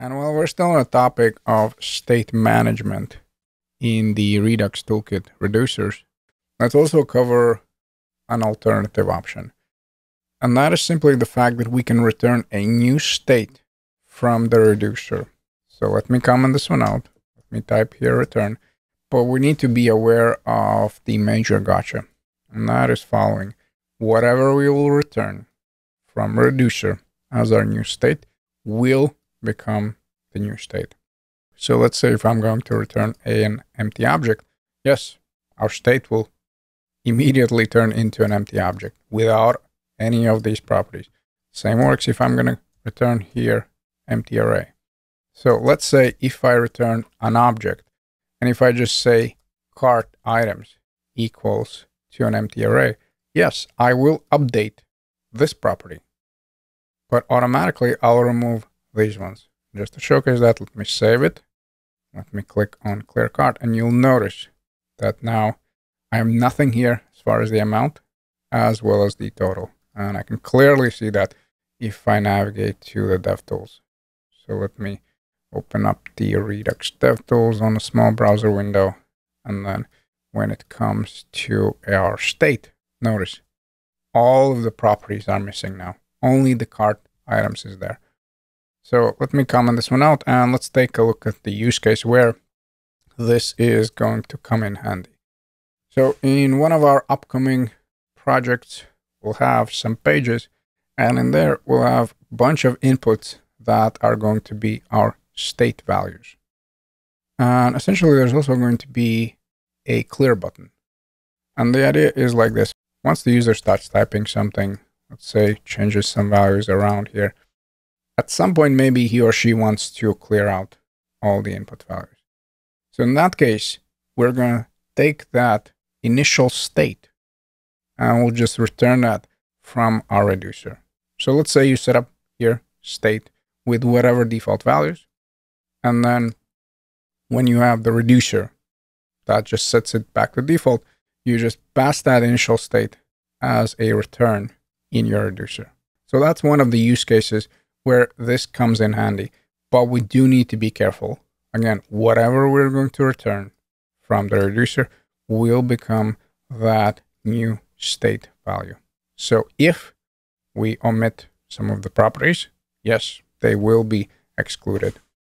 And while we're still on the topic of state management in the Redux Toolkit reducers, let's also cover an alternative option. And that is simply the fact that we can return a new state from the reducer. So let me comment this one out. Let me type here return. But we need to be aware of the major gotcha. And that is following. Whatever we will return from reducer as our new state will become the new state. So let's say if I'm going to return an empty object, yes, our state will immediately turn into an empty object without any of these properties. Same works if I'm going to return here empty array. So let's say if I return an object and if I just say cart items equals to an empty array, yes, I will update this property, but automatically I'll remove these ones. Just to showcase that, let me save it. Let me click on clear cart and you'll notice that now I have nothing here as far as the amount as well as the total. And I can clearly see that if I navigate to the DevTools. So let me open up the Redux DevTools on a small browser window. And then when it comes to our state, notice all of the properties are missing now. Only the cart items is there. So let me comment this one out and let's take a look at the use case where this is going to come in handy. So in one of our upcoming projects, we'll have some pages and in there we'll have a bunch of inputs that are going to be our state values. And essentially there's also going to be a clear button. And the idea is like this. Once the user starts typing something, let's say changes some values around here, at some point, maybe he or she wants to clear out all the input values. So in that case, we're going to take that initial state and we'll just return that from our reducer. So let's say you set up here state with whatever default values. And then when you have the reducer that just sets it back to default, you just pass that initial state as a return in your reducer. So that's one of the use cases where this comes in handy. But we do need to be careful. Again, whatever we're going to return from the reducer will become that new state value. So if we omit some of the properties, yes, they will be excluded